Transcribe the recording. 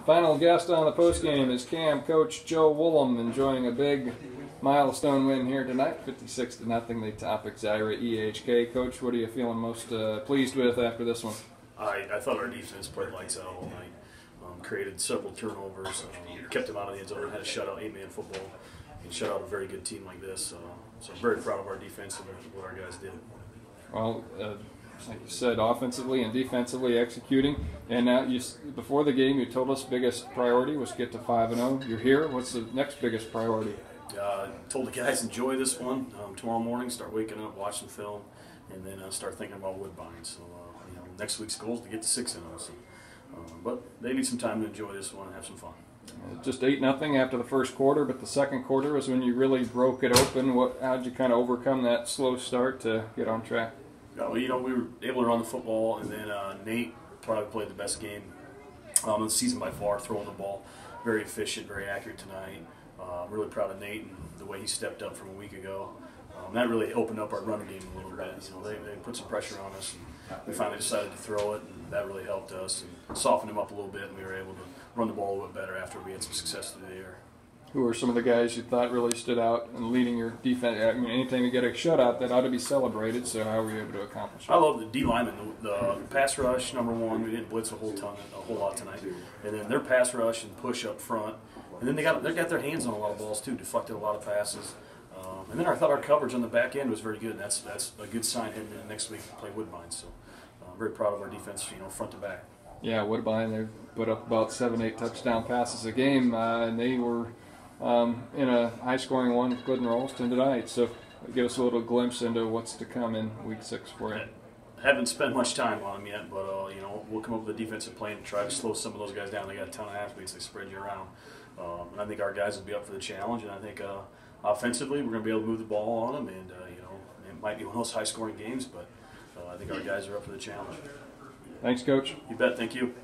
Final guest on the postgame is Cam coach Joe Wollum, enjoying a big milestone win here tonight, 56 to nothing. They top Exira EHK. Coach, what are you feeling most uh, pleased with after this one? I, I thought our defense played lights out all night. Um, created several turnovers, um, kept them out of the end zone, had a shutout, eight-man football, and shut out a very good team like this. Uh, so I'm very proud of our defense and what our guys did. Well, uh, like you said, offensively and defensively executing. And now, you before the game, you told us biggest priority was get to five and zero. You're here. What's the next biggest priority? Uh, told the guys enjoy this one um, tomorrow morning. Start waking up, watching film, and then uh, start thinking about Woodbine. So uh, you know, next week's goal is to get to six and zero. So, um, but they need some time to enjoy this one and have some fun. Uh, just eight nothing after the first quarter, but the second quarter was when you really broke it open. What? How'd you kind of overcome that slow start to get on track? Well, you know, we were able to run the football, and then uh, Nate probably played the best game um, of the season by far, throwing the ball. Very efficient, very accurate tonight. Uh, really proud of Nate and the way he stepped up from a week ago. Um, that really opened up our run game a little bit. You know, they, they put some pressure on us, and we finally decided to throw it, and that really helped us and softened him up a little bit, and we were able to run the ball a little bit better after we had some success through the air. Who are some of the guys you thought really stood out in leading your defense? I mean, anytime you get a shutout, that ought to be celebrated. So how were you able to accomplish that? I love the D lineman, the, the pass rush number one. We didn't blitz a whole ton, a whole lot tonight, and then their pass rush and push up front, and then they got they got their hands on a lot of balls too, deflected a lot of passes. Um, and then I thought our coverage on the back end was very good. And that's that's a good sign heading into next week to play Woodbine. So I'm very proud of our defense, you know, front to back. Yeah, Woodbine they put up about seven, eight touchdown passes a game, uh, and they were um, in a high-scoring one with Glidden Ralston tonight. So give us a little glimpse into what's to come in Week Six for you. I haven't spent much time on them yet, but uh, you know we'll come up with a defensive plan to try to slow some of those guys down. They got a ton of athletes; they spread you around, um, and I think our guys will be up for the challenge. And I think uh, offensively, we're going to be able to move the ball on them, and uh, you know it might be one of those high-scoring games, but uh, I think our guys are up for the challenge. Thanks, Coach. You bet. Thank you.